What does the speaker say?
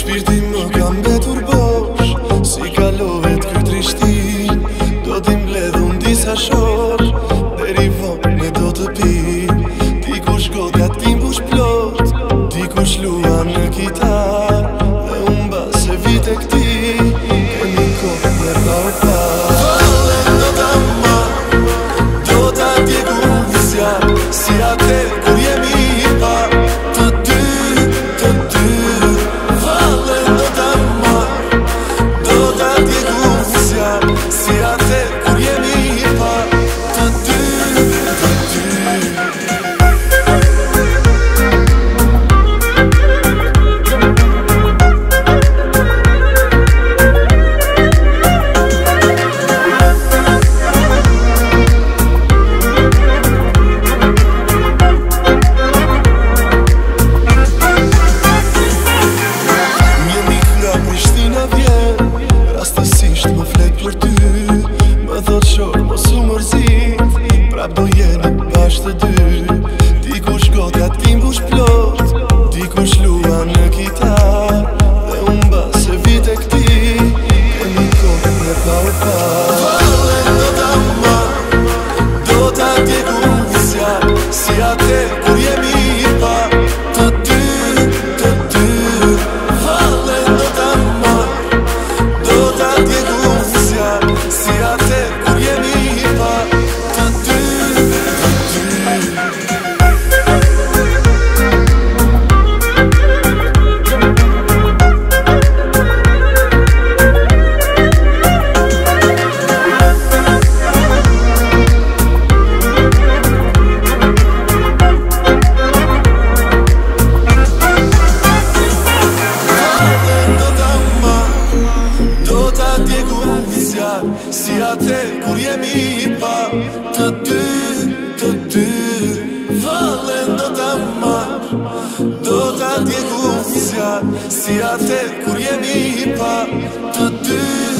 Shpirtin më kam betur bosh Si kalovet këtë trishtin Do t'im bledhë disa shosh Deri vonë me do të pi Ti kush goda t'im bush plot Ti kush lua në kitar Dhe unë se vite këti Për një kohë për pa o pa Do t'a ma Do t'a Si atër kur Do thot shok mos u mërzit Pra do jene bashkë të dy Ti ku shkot ka tim ku shplot Ti ku shlua në kitar Dhe unë basë vit vite këti E një kohë në pa u pa Valen do t'a mba Do t'a tjeku një zjarë Si atër të ty, të ty Valen do të do të atje ku fësja Si atë kur jemi pa, të ty